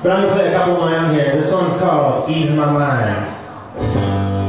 But I'm going to play a couple of my own here. This one's called Ease My Mind.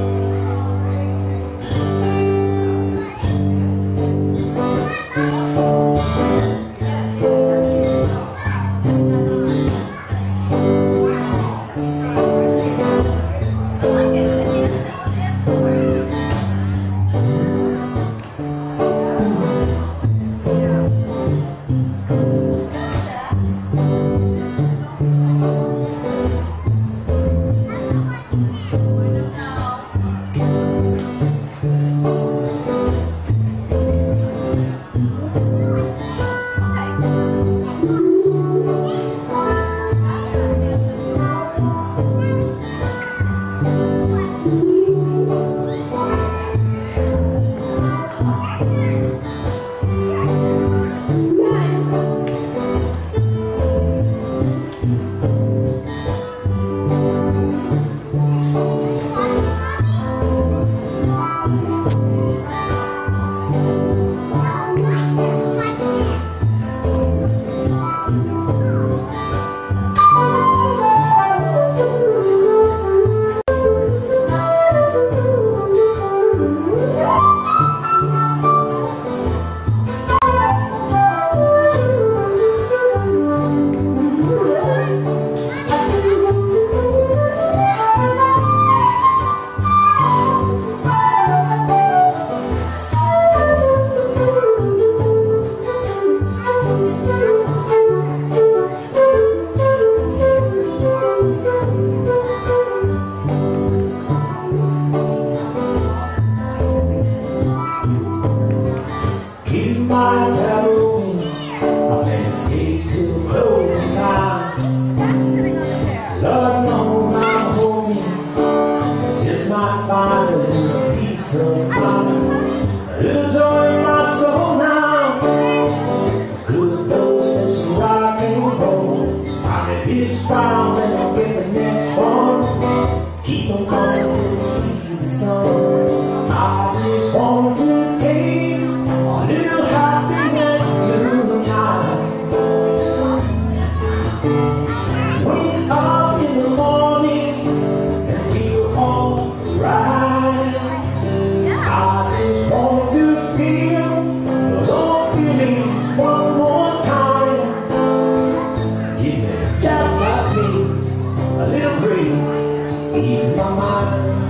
It is all my Is my mind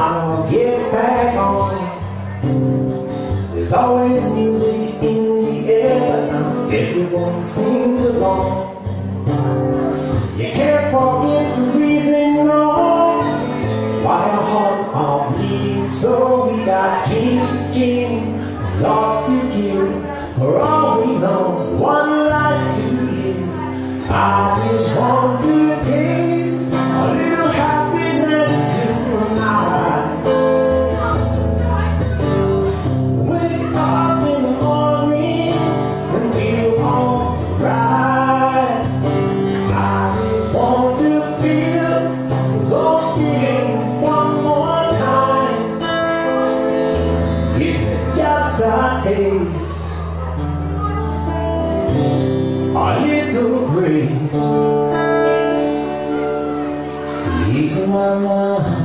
I'll get back on. There's always music in the air, but not everyone sings along. You can't forget the reason why our hearts are bleeding, so we got ماما.